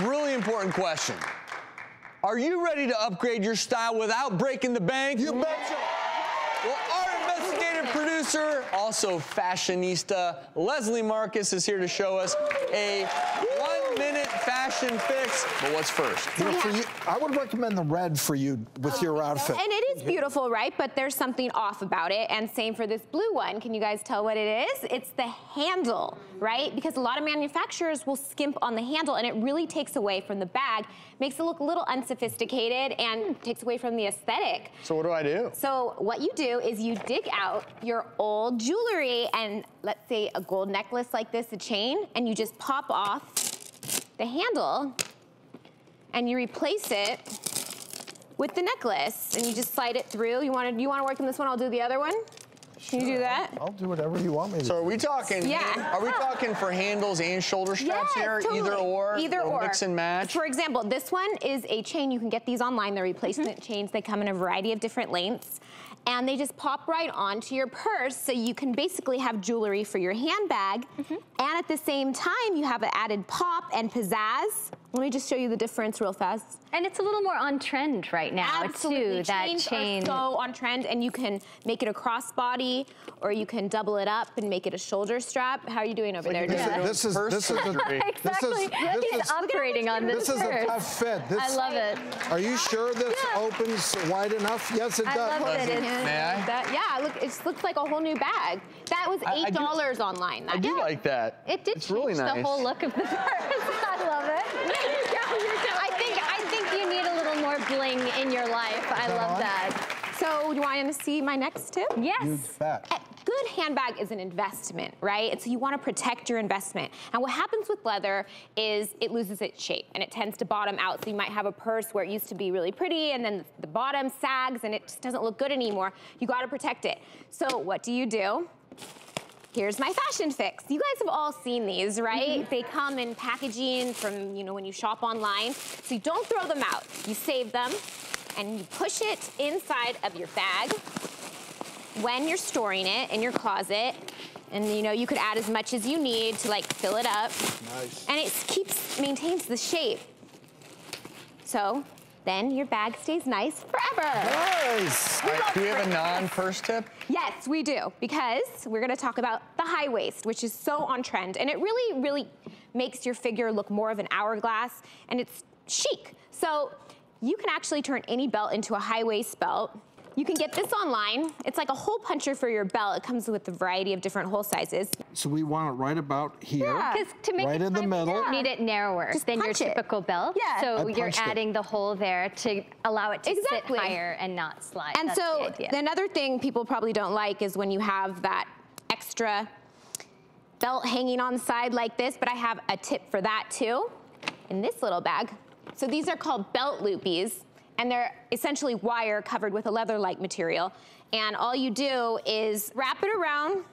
really important question. Are you ready to upgrade your style without breaking the bank? You betcha. Well, our investigative producer, also fashionista, Leslie Marcus is here to show us a one-minute fashion fix. But what's first? You know, for you, I would recommend the red for you with your oh, outfit. And it is beautiful, right? But there's something off about it. And same for this blue one. Can you guys tell what it is? It's the handle, right? Because a lot of manufacturers will skimp on the handle and it really takes away from the bag, makes it look a little unsophisticated and takes away from the aesthetic. So what do I do? So what you do is you dig out your old jewelry and let's say a gold necklace like this, a chain, and you just pop off the handle and you replace it with the necklace and you just slide it through. You want to you want to work on this one? I'll do the other one. Can you do that? I'll do whatever you want me to. So are we talking? Yeah. Are we talking for handles and shoulder straps Yeah, here? totally. Either or. Either We'll or. Mix and match. For example, this one is a chain. You can get these online. They're replacement chains. They come in a variety of different lengths. And they just pop right onto your purse, so you can basically have jewelry for your handbag. Mm-hmm. And at the same time, you have an added pop and pizzazz. Let me just show you the difference real fast. And it's a little more on trend right now Absolutely. too. That Chains chain. are so on trend, and you can make it a crossbody, or you can double it up and make it a shoulder strap. How are you doing over there? This Jessica? is- This is Purse this is a, surgery. exactly. this He's is- operating on this, this is a tough fit. This, I love it. Are you sure this opens wide enough? Yes, it I does. love that it's. May I? That, yeah, look, it looks like a whole new bag. That was I- I eight do- dollars online. I That- do like that. It did It's change really nice. the whole look of the purse. I love it. I think I think you need a little more bling in your life. I that love on? that. So, do you want to see my next tip? Yes. A good handbag is an investment, right? And so you want to protect your investment. And what happens with leather is it loses its shape and it tends to bottom out. So you might have a purse where it used to be really pretty and then the bottom sags and it just doesn't look good anymore. You got to protect it. So what do you do? Here's my fashion fix. You guys have all seen these, right? Mm-hmm. They come in packaging from, you know, when you shop online. So you don't throw them out. You save them and you push it inside of your bag when you're storing it in your closet. And you know, you could add as much as you need to like fill it up. Nice. And it keeps, maintains the shape. So then your bag stays nice forever. Nice. Right, do we have a non-purse tip? Yes, we do, because we're gonna talk about the high waist, which is so on trend, and it really, really makes your figure look more of an hourglass, and it's chic. So you can actually turn any belt into a high waist belt. You can get this online. It's like a hole puncher for your belt. It comes with a variety of different hole sizes. So we want it right about here. Yeah. Because to make Right it in the high, middle. you need it narrower Just than your punch it. typical belt. Yeah. So I you're punched it. adding the hole there to allow it to Exactly. sit higher and not slide. And That's so the idea. another thing people probably don't like is when you have that extra belt hanging on the side like this, but I have a tip for that too in this little bag. So these are called belt loopies and they're essentially wire covered with a leather-like material. And all you do is wrap it around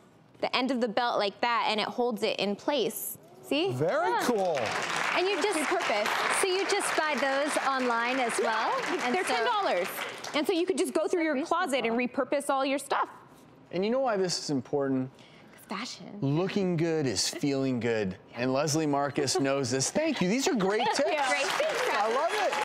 the end of the belt like that and it holds it in place. See? Very cool. And you just purpose. So you just buy those online as well? And They're so- $10. And so you could just go through your closet and repurpose all your stuff. And you know why this is important? Fashion. Looking good is feeling good. And Leslie Marcus knows this. Thank you. These are great tips. Great. I love it.